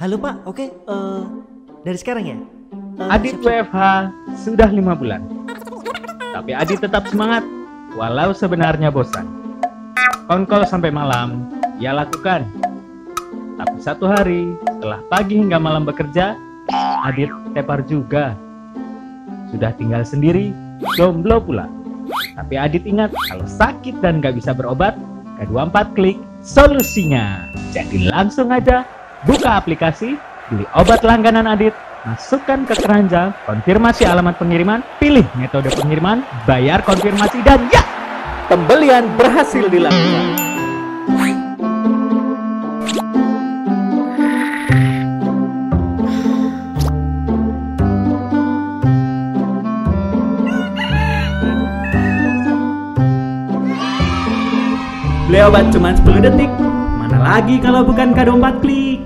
Halo Pak, oke, eh, dari sekarang ya? Eh, Adit siap-siap. WFH sudah lima bulan. Tapi Adit tetap semangat, walau sebenarnya bosan. Konkol sampai malam, ia lakukan. Tapi satu hari, setelah pagi hingga malam bekerja, Adit tepar juga. Sudah tinggal sendiri, jomblo pula. Tapi Adit ingat, kalau sakit dan gak bisa berobat, K24 klik solusinya. Jadi langsung aja buka aplikasi, beli obat langganan Adit, masukkan ke keranjang, konfirmasi alamat pengiriman, pilih metode pengiriman, bayar konfirmasi dan ya, pembelian berhasil dilakukan. Beli obat cuma 10 detik. Mana lagi kalau bukan kado 4 klik?